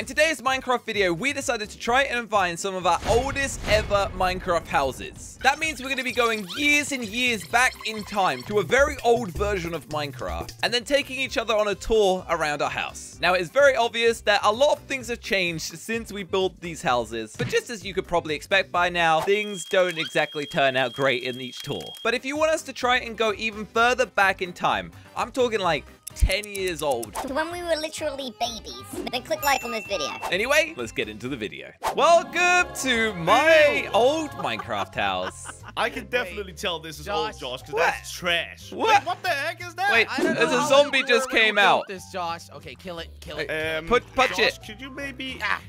In today's Minecraft video, we decided to try and find some of our oldest ever Minecraft houses. That means we're going to be going years and years back in time to a very old version of Minecraft, and then taking each other on a tour around our house. Now, it is very obvious that a lot of things have changed since we built these houses, but just as you could probably expect by now, things don't exactly turn out great in each tour. But if you want us to try and go even further back in time, I'm talking like 10 years old. When we were literally babies. Then click like on this video. Anyway, let's get into the video. Welcome to my old Minecraft house. I can definitely tell this is Josh. old Josh because What? that's trash. What? Wait, what the heck is that? Wait, I There's a zombie just came out. This, Josh. Okay, kill it. Kill it. Um, Put- punch Josh, it. Could you maybe? ah,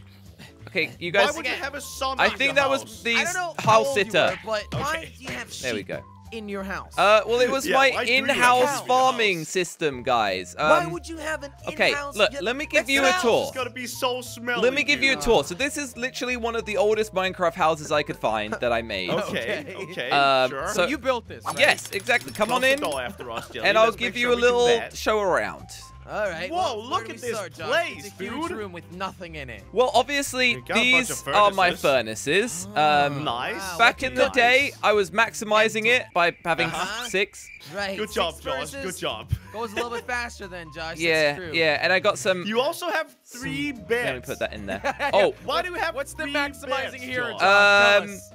Okay, you guys. Why guys. would you have a zombie? I think your that was the I don't know how house sitter. were, but why Okay. do you have sheep There we go. In your house? Uh, well, it was Yeah, my why do you have in-house cows in your farming house? system, guys. Um, why would you have an okay, in-house? look, let me give you a sounds- tour. It's gonna be so smelly. Let me give you a tour. So this is literally one of the oldest Minecraft houses I could find that I made. Okay. Okay. Okay. Um, sure. so- So you built this, right? Yes, exactly. Come Close on in, The door after us, Jelly. and I'll give make you a little show around. All right. Whoa, well, look at this start, Josh? place, It's a huge dude. room with nothing in it. Well, obviously, We got a bunch these are my furnaces. furnaces. Um, Nice. Wow, Back what in you the got? day, I was maximizing it by having Uh-huh. six. Right. Good six job, Josh. Good job. Goes a little bit faster than Josh. Yeah, That's true. yeah, and I got some. You also have three beds. Let me put that in there. Oh, Why do we have What's the maximizing beds, here, Josh? Josh? Um, Tell us.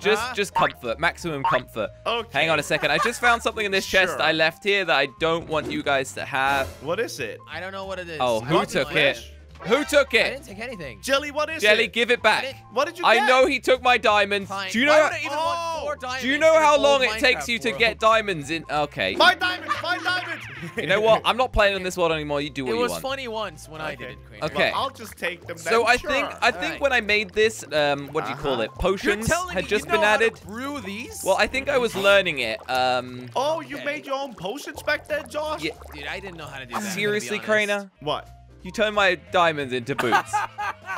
Just Huh? just comfort, maximum comfort. Okay. Hang on a second. I just found something in this chest I left here that I don't want you guys to have. What is it? I don't know what it is. Oh, who took it? Who took it? I didn't take anything. Jelly, what is Jelly, it? give it back. What did you do? I know he took my diamonds. Fine. Do you Why know? would I even Oh. want four diamonds Do you know how long old it takes you to get diamonds in? Okay. My diamonds, my diamonds. You know what? I'm not playing on this world anymore. You do what It you want. It was funny once when I did it, Queen. Okay. Well, I'll just take them. So I sure. think I think Alright. when I made this, um, what do you call Uh-huh. it? You're Potions telling had just you been know how to added. brew these? Well, I think I was learning it. Um, Oh, you Okay. made your own potions back then, Josh? Yeah. Dude, I didn't know how to do that. I'm gonna be seriously, honest. Crainer, What? You turned my diamonds into boots.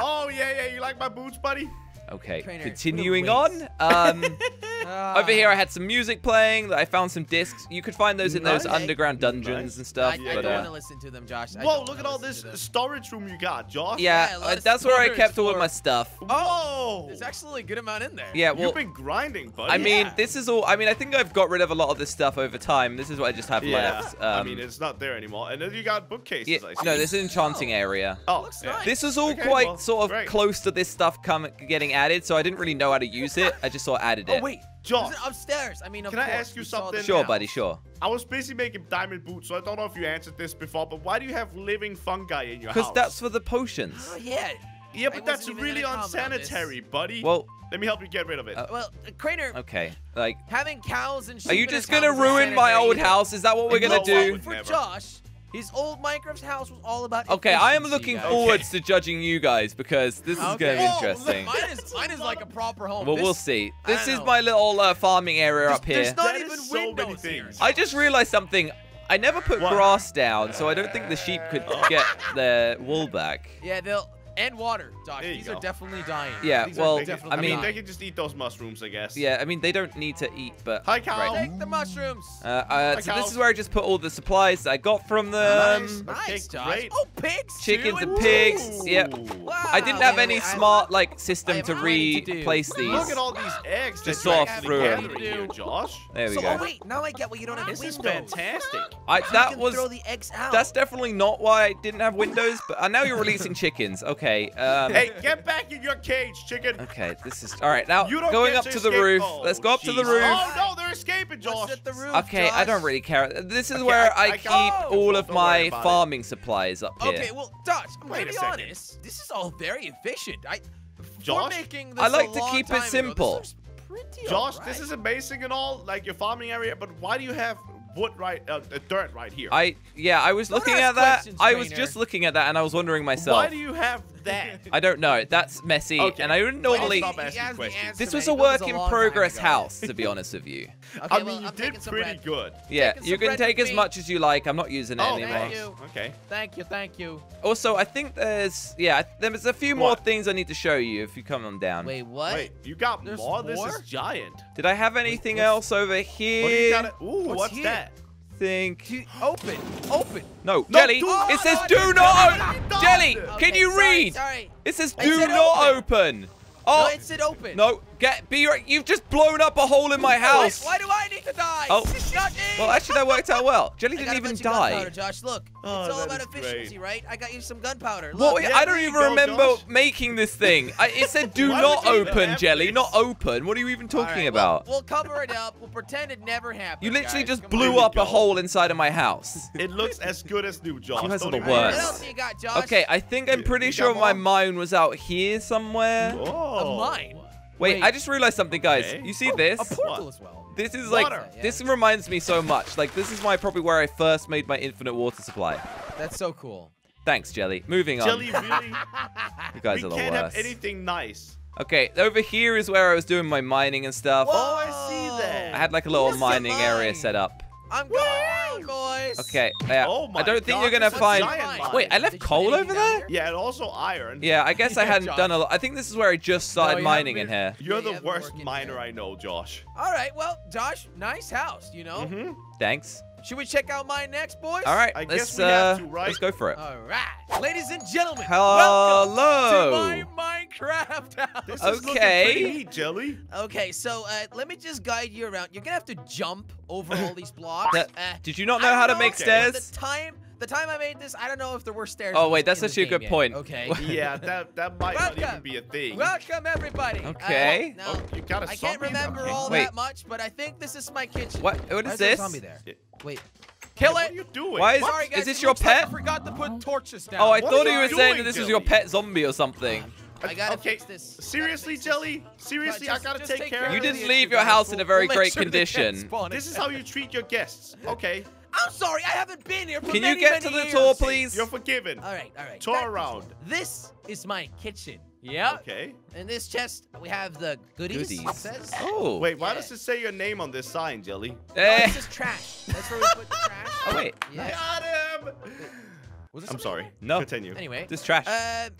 Oh, yeah, yeah. You like my boots, buddy? Okay, Crainer, continuing on. Um, Ah. over here I had some music playing. I found some discs. You could find those in those Nice. underground dungeons Nice. and stuff. I, I but don't uh, want to listen to them, Josh. I Whoa, look at all this storage room you got, Josh. yeah, Yeah, uh, that's where I storage kept all of my stuff. Oh, There's actually a good amount in there. Yeah, well, You've been grinding, buddy. I mean, Yeah. this is all. I mean, I think I've got rid of a lot of this stuff over time. This is what I just have Yeah. left. I Um, mean, it's not there anymore. And then you got bookcases. yeah, I see. no, this is an enchanting area. Oh, Looks yeah. nice. This is all Okay, quite well, sort of great. close to this stuff coming, getting added, so I didn't really know how to use it. I just saw of added Oh wait, Josh. Is it upstairs? I mean, of Can I ask you something? Sure, house. buddy, sure. I was busy making diamond boots, so I don't know if you answered this before, but why do you have living fungi in your house? Because that's for the potions. Oh yeah. Yeah, but that's really gonna comment on this. unsanitary, buddy. Well, Let me help you get rid of it. Uh, Well, uh, Crainer, okay. Like, having cows and sheep are you just gonna ruin my old either. house? Is that what we're No, gonna do? For. Josh, his old Minecraft house was all about. Okay, I am looking guys. forwards to judging you guys because this is Okay. gonna be Whoa, interesting. Mine is mine is like a proper home. Well, This- we'll see. This is know. my little uh, farming area There's- up here. There's not That even is so many windows here. I just realized something. I never put What? grass down, so I don't think the sheep could get their wool back. Yeah, they'll and water, Josh. There These go. are definitely dying. Yeah, These well, are definitely I I mean, mean- they can just eat those mushrooms, I guess. Yeah, I mean, they don't need to eat, but... Hi, cow. Right. Take the mushrooms. Uh, uh, so cow. this is where I just put all the supplies that I got from them. Nice. nice, Okay, Josh. great. Oh, pigs. Chickens too, and pigs. Ooh. Yep. Wow. I didn't have any smart like system to plenty to do. replace these. Look at all these eggs Just that you saw actually through 'em. gathered here, Josh. There we so, go. Oh wait, now I get why you don't have This is fantastic. I You that can was throw the eggs out. that's definitely not why I didn't have windows. But uh, now you're releasing chickens. Okay. Um, Hey, get back in your cage, chicken. Okay, this is all right. Now You don't going up to to the roof. Oh, Let's go up to the roof. Oh no, they're escaping, Josh. What's at the roof, Okay, I don't really care. This is Okay, where I- I, I keep got- all of my about it. farming supplies up here. Okay, well, Josh, I'm Wait gonna a be second. honest. This is all very efficient. I, Josh? making this I like a to keep it time ago, this simple. pretty Josh, alright. this is amazing and all, like your farming area, but why do you have wood right, uh, uh, dirt right here? I yeah, I was Don't looking at that. questions, I was just looking at that, and I was wondering myself. Why do you have that? I don't know. That's messy, Okay. and I wouldn't Well, normally. stop asking questions. This was a built work this in progress house, to be honest with you. Okay, I well, mean, you I'm did pretty bread. good. Yeah, you can take as me. much as you like. I'm not using it Oh, anymore. thank you. Okay. Thank you, thank you. Also, I think there's yeah, there's a few more things I need to show you if you come on down. Wait, what? Wait, you got There's more? This is giant. Did I have anything what's- else over What do you here? got? Ooh, What's what's, here? that? Think. Open. Open. No, No, Jelly. do- it says Oh, do no, not open. no, no. Jelly, Okay, can you read? Sorry. It says do not open. open. No, Oh, it said open. no. Get be right. You've just blown up a hole in my house. Wait, why do I need to die? Oh. Well, actually, that worked out well. Jelly I didn't got a even bunch of gunpowder, die. Josh, look. Oh, it's all about efficiency, great. right? I got you some gunpowder. What? Look. Yeah, I don't even go, remember Josh. making this thing. I, it said do not would you even open, Jelly, this? not open. What are you even talking right, about? Well, we'll cover it up. We'll pretend it never happened. you literally guys. just Come blew up There a hole inside of my house. It looks as good as new, Josh. You guys are Don't the worst. What else you got, Josh? Okay, I think I'm pretty sure my mine was out here somewhere. Oh. A mine. Wait, Wait. I just realized something, guys. Okay. You see this? A portal What? as well. This is Water. like this reminds me so much. Like this is my probably where I first made my infinite water supply. That's so cool. Thanks, Jelly. Moving on. Jelly, really? you guys we are the can't have anything nice. Okay, over here is where I was doing my mining and stuff. Oh, I see that. I had like a little Where's the mining area set up. I'm going, boys. Okay, yeah. Oh my I don't think God, you're gonna find. Wait, I left Did coal over anything down there. Yeah, and also iron. Yeah, I guess I hadn't Josh. done a lot. I think this is where I just started No, you mining in here. You're Yeah, the haven't worst miner there. I know, Josh. All right, well, Josh, nice house, you know. Mm-hmm. Thanks. Should we check out mine next, boys? All right, I let's guess we have uh, to, right? let's go for it. All right, ladies and gentlemen, Hello. welcome to my Minecraft house. This is looking Okay. pretty neat, Jelly. Okay, so uh, let me just guide you around. You're gonna have to jump over all these blocks. Uh, Did you not know don't how to make Okay. stairs? The time, the time I made this, I don't know if there were stairs. Oh, wait, that's in actually a this good yet. point. Okay. Yeah, that that might not even be a thing. Welcome everybody. Okay. Uh, Oh, now, you got a I can't remember down all Wait. that much, but I think this is my kitchen. What? What Why is there a this? zombie there? Yeah. Wait. Hey, Kill what it. are you doing? Why is- Sorry, guys. is this your looks like pet? I forgot to put torches down. Oh, I What thought he you was saying that this was your pet zombie or something. I gotta okay. fix this. Seriously, fix this. Jelly? Seriously, Just- I gotta just take, care of You of didn't leave your house in a very we'll great sure condition. This is how you treat your guests. Okay, I'm sorry, I haven't been here for Can you many, get to the years. door, please? you're forgiven. All right, all right. Tour Back- around. This is my kitchen. Yeah. Okay. In this chest, we have the goodies. Goodies. says. Oh. Wait, why Yeah. does it say your name on this sign, Jelly? No, Eh. this is trash. That's where we put the trash. Oh, wait. Yeah. Got him! Was I'm sorry. No. Continue. Anyway. This trash. Uh,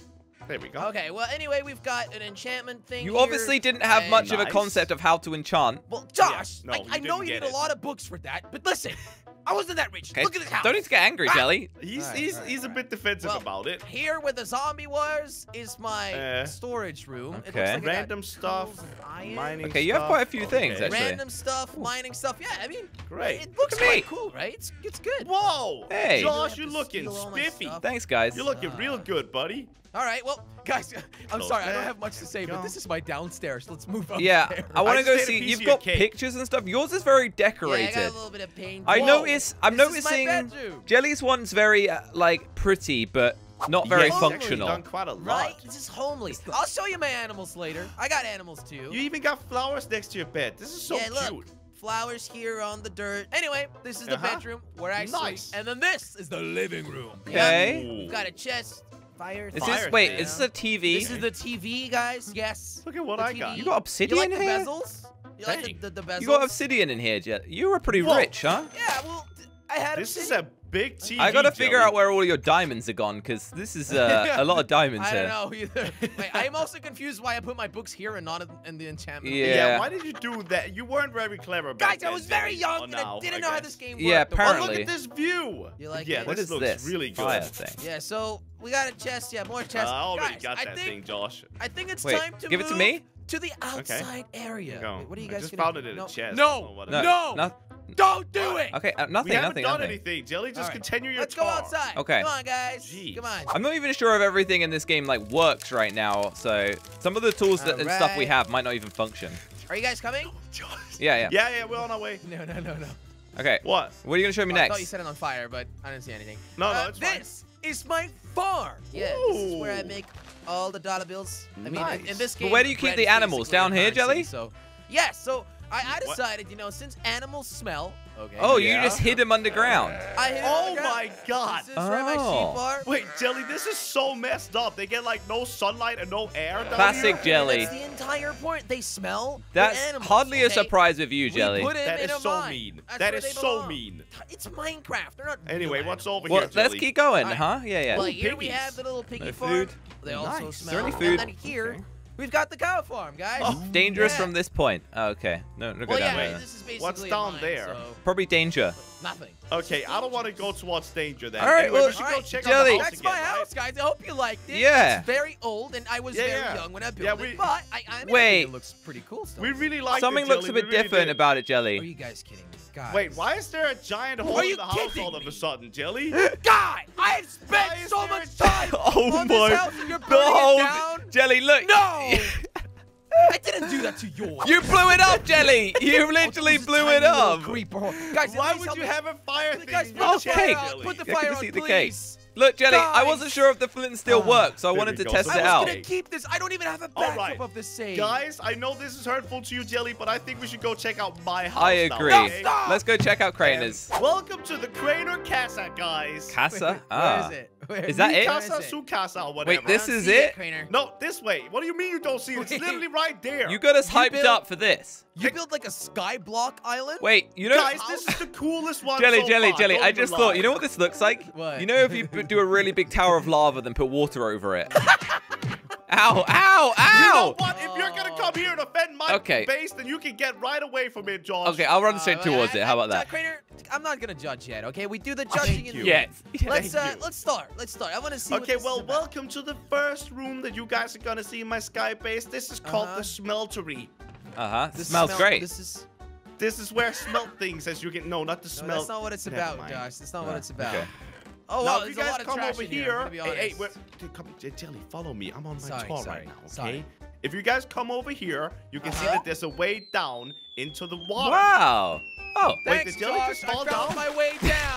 There we go. okay. Well, anyway, we've got an enchantment thing. you here, obviously didn't have and- much of a concept of how to enchant. Well, Josh, no, I, I know you get need it. a lot of books for that, but listen, I wasn't that rich. Okay. Look at this house. Don't need to get angry, Ah. Jelly. He's Alright, he's alright, he's a bit defensive Well, about it. Here where the zombie was is my Eh. storage room. It looks Okay. like Random stuff, coals and iron. mining. Okay, you have quite a few things, Okay. actually. Random stuff, mining stuff. Yeah, I mean, Great. it looks at me. quite cool, right? It's, it's good. Whoa! Hey. Josh, you're looking steal spiffy. Thanks, guys. You're looking real good, buddy. All right, well, guys, I'm sorry, I don't have much to say, but this is my downstairs. Let's move up. Yeah, I want to go just ate a see. You've got cake. pictures and stuff. Yours is very Yeah, I got a little bit of paint. I Whoa. notice. I'm This noticing. bedroom. Jelly's one's very uh, like pretty, but not very Yeah, he's actually functional. done quite a lot. Right? This is homely. I'll show you my animals later. I got animals too. You even got flowers next to your bed. This is so yeah, look. cute. Flowers here on the dirt. Anyway, this is the Uh-huh. bedroom where I Nice. sleep. And then this is the living room. Okay. Ooh. We've got a chest. Fire. Is this wait? thing. Is this a TV? This is the TV, guys. Yes. Look at what The I got. You got obsidian You like the here? bezels? You like the, the, the bezels? You got obsidian in here, Jet. You were pretty Whoa. rich, huh? Yeah, well, I had This is a big TV. I gotta figure Jelly. out where all your diamonds are gone, because this is uh, a lot of diamonds I here. I don't know either. Wait, I'm also confused why I put my books here and not in, in the enchantment. Yeah. Yeah. why did you do that? You weren't very clever back Guys, I was very young Oh, and I didn't I know how this game worked. Yeah, Okay. Oh, apparently. look at this view. You like yeah, it? What this is looks this really good. fire thing? Yeah, so we got a chest. Yeah, more Uh, chests. I already Guys, got I that think, thing, Josh. I think it's Wait, time to give it to me? to the outside area. Go. Wait, what are you I guys just gonna found do? it in no. a chest. I No, know what it No. No. No- Don't do it. Okay, uh, We nothing, haven't nothing, done nothing. anything, Jelly. Just All right, continue your Let's tour. go outside. Okay. Come on, guys. Jeez. Come on. I'm not even sure if everything in this game like works right now, so some of the tools that, and stuff we have might not even function. Are you guys coming? Yeah, yeah. Yeah, yeah, we're on our way. No, no, no, no. Okay. What? What are you gonna show me Oh, I thought you next? set it on fire, but I didn't see anything. No, no, Uh, it's fine. This is my farm. Yeah, this is where I make all the dollar bills. I mean, in, in Nice. this But where do you keep the animals? Down here, Jelly? So, yes. So I, I What? decided, you know, since animals smell. Okay. Oh, Yeah. you just hid them underground. I hit it Oh on the my God. This is where my Oh. sheep are. Wait, Jelly, this is so messed up. They get like no sunlight and no air down Classic here. Jelly. That's the entire point. They smell. That's animals, hardly a surprise with you, We Jelly. put 'em That in is a so mine. mean. That's That where is they so mean. It's Minecraft. They're not. Anyway, real what's over Well, here, let's keep going, Alright. huh? Yeah, yeah. Well, Ooh, here we have the little piggy No farm. food. They also Nice. Is smell. there any And food? then here, Okay. We've got the cow farm, guys. Oh, Dangerous Yeah. from this point. Oh, okay. No, no, go Well, down yeah, there. this is What's down mine, there? so Probably danger. nothing. Okay, I don't want to go towards danger then. All right, anyway, well, we should all go right, check Jelly. out the house That's again, my right? house, guys. I hope you liked it. Yeah. It's very old, and I was Yeah, very yeah. young when I built Yeah, it, but I, I mean, Wait. it looks pretty cool still. We really like it. Something it, looks a bit really different did. about it, Jelly. Are you guys kidding me? Guys. Wait, why is there a giant hole in the house kidding all of a sudden, Jelly? Guy, I have spent so much time Oh on my- this house, and you're The burning it down. Jelly, look. No! I didn't do that to yours. You blew it up, Jelly. You literally Those blew it up. Creeper. Guys, Why would you me- have a fire Guys, thing in put your the chest, fire Okay. out. Jelly? Put the Yeah, fire can out, see the please. Look, Jelly, I wasn't sure if the flint still Ah, worked, so I wanted to test it out. I was gonna keep this. I don't even have a All backup right. of the save. Guys, I know this is hurtful to you, Jelly, but I think we should go check out my house I now, agree. okay? stop! Let's go check out Um, Crainers. welcome to the Crainer Casa, guys. Casa? Where Ah. is it? Where Is that it? Casa, is it? casa, or whatever. Wait, this is see it? No, this way. What do you mean you don't see it? It's literally right there. You got us You hyped built- up for this. You built like a skyblock island? Wait, you know, Guys, this is the coolest one Jelly, so Jelly, far. Jelly. Don't I even just thought, you know what this looks like? What? You know, if you do a really big tower of lava, then put water over it. ow, ow, ow! You know what? If you're gonna come here and offend my Okay. base, then you can get right away from it, Josh. Okay, I'll run Uh, straight towards I- it. How about that? Crainer, I'm not gonna judge yet. Okay, we do the Thank judging in you. the Yes. Let's Thank uh, you. let's start. Let's start. I want to see. Okay, this well, is welcome to the first room that you guys are gonna see in my sky base. This is called Uh-huh. the smeltery. Uh huh. This Smells smell- great. This is. This is where smelt things as you can. No, not the No, smell. that's not what it's Never about, mind. Josh. That's not Ah, what it's about. okay. Oh, now, wow, if you guys come over here. here, I'm gonna be hey, hey, wait, dude, come, Jelly, follow me. I'm on my Sorry, tour sorry, right now. Okay. sorry. If you guys come over here, you can see Uh-huh. that there's a way down into the water. Wow. Oh, Wait, Thanks, did Jelly Josh. just fall I found down? my way down.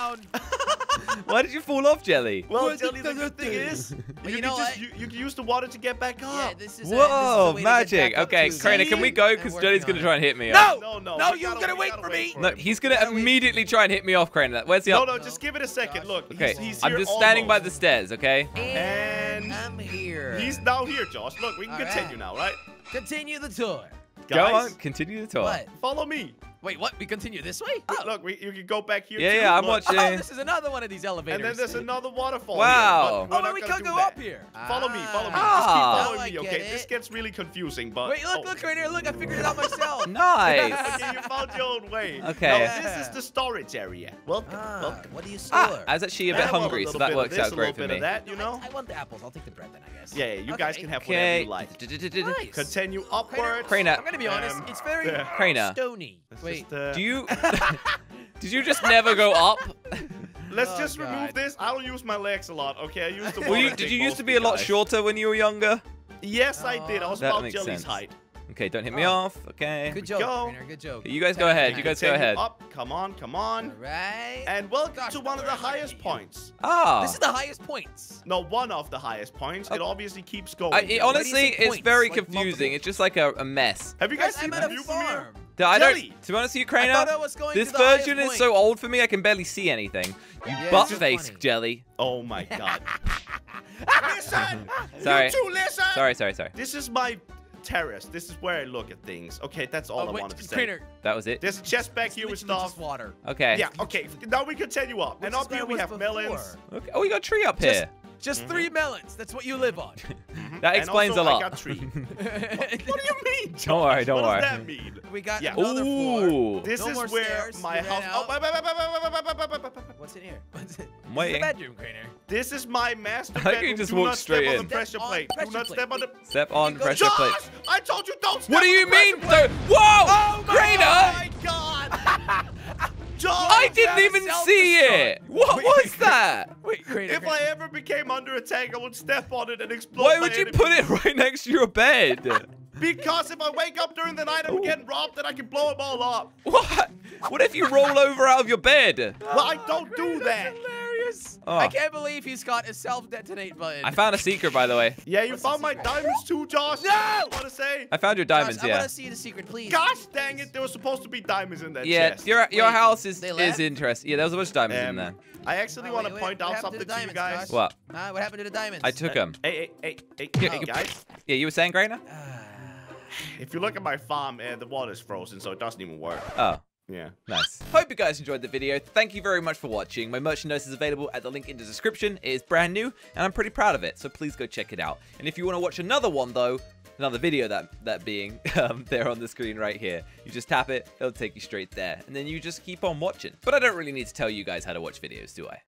Why did you fall off, Jelly? Well, Where's Jelly, the the good thing is, Well, you, you can know just what? you, you can use the water to get back yeah, up. this is. a, Whoa, this is a way to get magic. back up Okay, to Crainer, can we go? and Because working Jelly's on gonna it. try and hit me No! no, no, No, we you gotta- gotta we wait gotta for wait me. for No, him. he's gonna immediately try and hit me off, Crainer. Where's the No, up? no, just give it a second. Look, Okay, he's, he's I'm here just standing by the almost. stairs, okay? And I'm here. He's now here, Josh. Look, we can All continue now, right? Continue the tour. Go Guys, on, continue the tour. What? follow me. Wait, what? We continue this way? Oh. Look, we, you can go back here. Yeah, too. yeah, I'm Look. watching. Oh, this is another one of these elevators. And then there's another waterfall. Wow. Here, Oh, not we can't go that. up here. Follow me, follow me. Ah. Just keep following I me, get okay? it. This gets really confusing, but. Wait, look, oh. look right here. Look, I figured it out myself. Nice. Okay, you found your own way. Okay. Now, Yeah. this is the storage area. Welcome, Ah, welcome. what do you store? Ah, I was actually a bit Yeah, well, hungry, so that bit of works this, out a great little for bit me. Of that, you know? I, I want the apples. I'll take the bread then, I guess. Yeah, yeah, you guys can have whatever you like. Nice. Continue upwards. Crainer. I'm gonna be honest. It's very yeah. Crainer. stony. Let's Wait. just, uh, Do you? Did you just never go up? Let's Oh, just God. remove this. I don't use my legs a lot, okay? I use the Were you, did you used to be a lot guys. shorter when you were younger? Yes, I did. I was That about makes Jelly's sense. height. Okay, don't hit me Oh. off. Okay. Good joke, go. Crainer. Good joke. You guys go ahead. You guys go ahead. Up. Come on, come on. All right. And welcome Gosh, to one of the where am I highest points. Ah. This is the highest points. No, one of the highest points. It Oh. obviously keeps going. I, it, Why do you honestly, it's points? very Like confusing. multiple? It's just like a, a mess. Have you guys Guys, seen I'm the at a view from here? farm. I don't. Jelly! To be honest with you, I thought I Crainer, was going this to the highest version is point. so old for me I can barely see anything. You Yeah, butt it's just face funny. jelly. Oh my god. listen! Sorry. You two listen! Sorry, sorry, sorry. This is my terrace. This is where I look at things. Okay, that's all Oh, I wait, wanted to say. Crainer. That was it. There's a chest back here with stuff. just water. Okay. Yeah, okay. Now we continue up. Which and is up here we was have melons. before. Okay. Oh, we got a tree up Just- just mm -hmm. three melons. That's what you live on. Mm-hmm. that explains also, a lot. I got three. what, what, do you mean? Josh? Don't worry. Don't what worry. What does that mean? We got yeah. another Ooh. floor. This no is where stairs. my we house. Oh, What's in here? What's in Wait. the bedroom, Crainer. This is my master bedroom. I can just walk straight in. Pressure plate. Do not step on the. Step on pressure plate. I told you don't. What do you mean? Whoa, Crainer! Oh my God! Josh! I didn't even see it. What Wait. was that? Wait, Crainer. If I ever became under attack, I would step on it and explode. Why my would you enemy. put it right next to your bed? Because if I wake up during the night, I'm Ooh. getting robbed, and I can blow them all up. What? What if you roll over out of your bed? Well, I don't do that. Hilarious. Oh. I can't believe he's got a self-detonate button. I found a secret, by the way. Yeah, you What's found my diamonds too, Josh. No! I want to say. I found your diamonds, Josh, I yeah. want to see the secret, please. Gosh dang it, there was supposed to be diamonds in that Yeah, chest. your your Wait, house is is interesting. Yeah, there was a bunch of diamonds in Um, there. I actually Oh, want to point out happened to something to you guys. Josh? What? Uh, what happened to the diamonds? I took them. Hey, hey, hey, hey, Yeah, hey, you- guys. Yeah, you were saying, Crainer? Ah. If you look at my farm, uh, the water's frozen, so it doesn't even work. Oh. Yeah. Nice. Hope you guys enjoyed the video. Thank you very much for watching. My merchandise is available at the link in the description. It is brand new, and I'm pretty proud of it, so please go check it out. And if you want to watch another one, though, another video that that being um, there on the screen right here, you just tap it, it'll take you straight there, and then you just keep on watching. But I don't really need to tell you guys how to watch videos, do I?